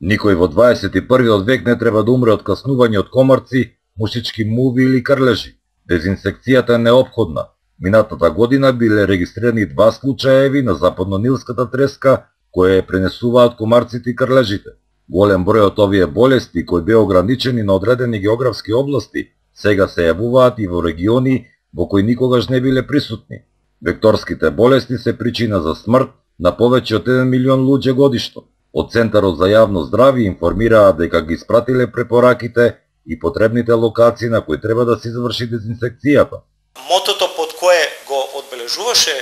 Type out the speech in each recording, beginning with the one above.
Никој во 21. век не треба да умре од каснување од комарци, мушички муви или крлежи. Дезинсекцијата е необходна. Минатата година биле регистрирани два случаеви на западно-нилската треска кои пренесуваат комарците и крлежите. Голем број од овие болести кои беа ограничени на одредени географски области, сега се јавуваат и во региони во кои никогаш не биле присутни. Векторските болести се причина за смрт на повеќе од 1 милион луѓе годишно. Од Центарот за јавно здравје информираа дека ги испратиле препораките и потребните локации на кои треба да се изврши дезинсекцијата. Мотото под кое го одбележуваше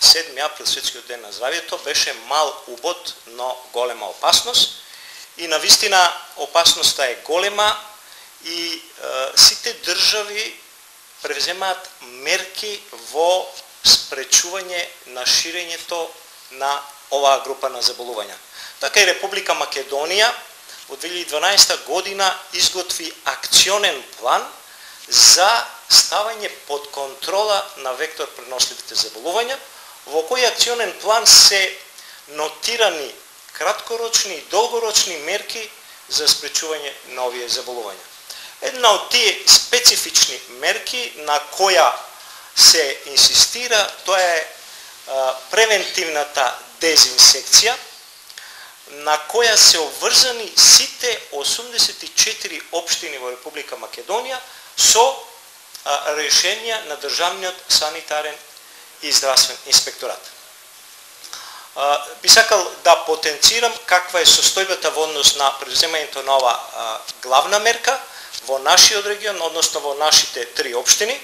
7 април светскиот ден на здравјето беше мал убод, но голема опасност. И на вистина опасноста е голема и е, сите држави превземаат мерки во спречување на ширењето на оваа група на заболувања. Така и Република Македонија во 2012 година изготви акционен план за ставање под контрола на вектор преносливите заболувања, во кој акционен план се нотирани краткорочни и долгорочни мерки за спречување на овие заболувања. Една од тие специфични мерки на која се инсистира, тоа е превентивната дезинсекција, на која се обврзани сите 84 општини во Република Македонија со решенија на Државниот санитарен и здравствен инспекторат. Би сакал да потенцирам каква е состојбата во однос на преземањето на ова главна мерка во нашиот регион, односно во нашите три општини.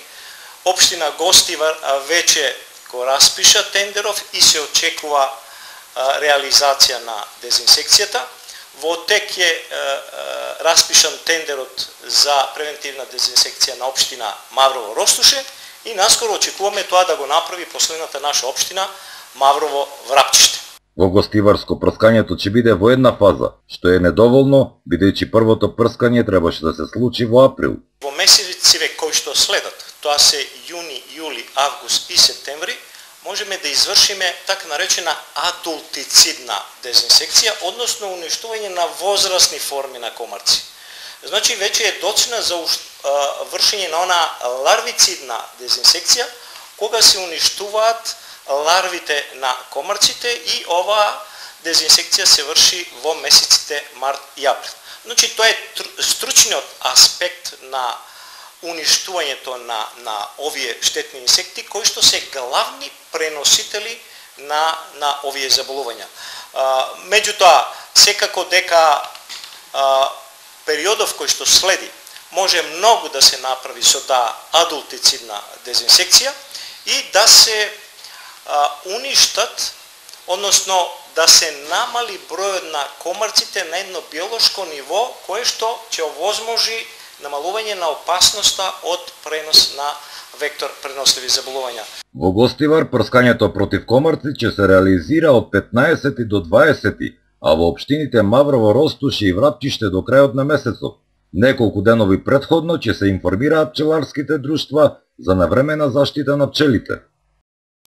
Општина Гостивар веќе го распиша тендеров и се очекува реализација на дезинсекцијата. Во тек е распишан тендерот за превентивна дезинсекција на општина Маврово Ростуше и наскоро очекуваме тоа да го направи последната наша општина Маврово Врапчиште. Во гостиварско прскањето ќе биде во една фаза, што е недоволно, бидејќи првото прскање требаше да се случи во април. Во месециве кои што следат, тоа се јуни, јули, август и септември, можеме да извршиме така наречена адултицидна дезинсекција, односно уништување на возрастни форми на комарци. Значи, веќе е доцна за вршење на она ларвицидна дезинсекција, кога се уништуваат ларвите на комарците и оваа дезинсекција се врши во месеците март и април. Значи, тоа е стручниот аспект на уништувањето на, на овие штетни инсекти, кои што се главни преносители на, на овие заболувања. А, меѓутоа, секако дека а, периодов кој што следи може многу да се направи со таа адултицидна дезинсекција и да се а, уништат, односно да се намали бројот на комарците на едно биолошко ниво кое што ќе овозможи намалување на опасноста од пренос на вектор преносливи заболувања. Во Гостивар прскањето против комарци ќе се реализира од 15 до 20, а во општините Маврово, Ростуш и Врапчиште до крајот на месецот. Неколку денови предходно ќе се информираат пчеларските друштва за навремена заштита на пчелите.